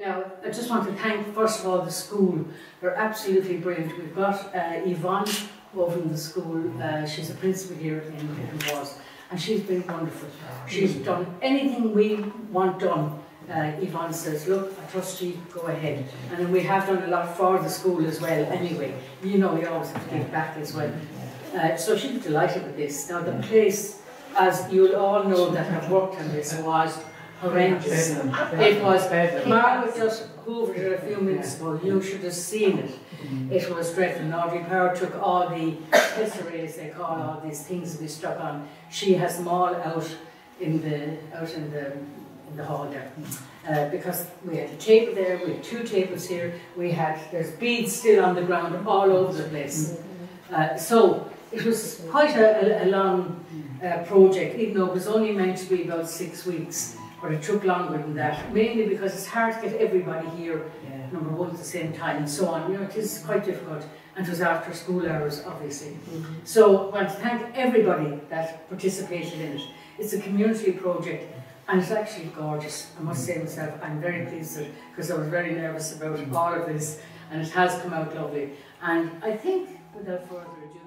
now, I just want to thank, first of all, the school. They're absolutely brilliant. We've got uh, Yvonne over in the school. Uh, she's a principal here in Hilton Wars, and she's been wonderful. She's done anything we want done. Uh, Yvonne says, look, I trust you, go ahead. And we have done a lot for the school as well anyway. You know, we always have to give back as well. Uh, so she's delighted with this. Now, the place, as you'll all know that have worked on this, was horrendous. It was, Margaret just hoovered it a few minutes ago, you should have seen it. It was dreadful. Audrey Power took all the tesserae, they call all these things we stuck on. She has them all out in the out in the in the hall there. Uh, because we had a table there, we had two tables here, we had there's beads still on the ground all over the place. Uh, so it was quite a, a, a long uh, project, even though it was only meant to be about six weeks but it took longer than that, mainly because it's hard to get everybody here, yeah. number one, at the same time, and so on. You know, it is quite difficult, and it was after school hours, obviously. Mm -hmm. So I want to thank everybody that participated in it. It's a community project, and it's actually gorgeous. I must say myself, I'm very pleased with it, because I was very nervous about all of this, and it has come out lovely. And I think, without further ado,